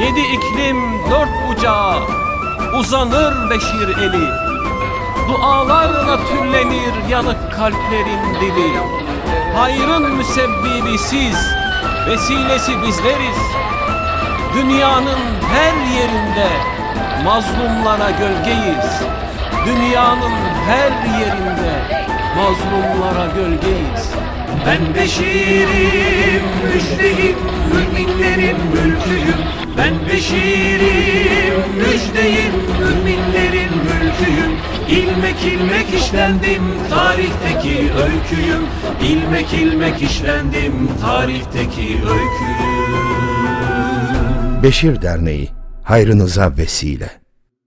Yedi iklim dört bucağa uzanır beşir eli. Dualarla tüllenir yanık kalplerin dili. Hayrın müsebbibi siz, vesilesi bizleriz. Dünyanın her yerinde mazlumlara gölgeyiz. Dünyanın her yerinde mazlumlara gölgeyiz. Ben Beşir'im, müjdeyim, müminlerin mülküyüm. Ben Beşir'im, müjdeyim, müminlerin mülküyüm. İlmek ilmek işlendim, tarihteki öyküyüm. İlmek ilmek işlendim, tarihteki öyküyüm. Beşir Derneği hayrınıza vesile.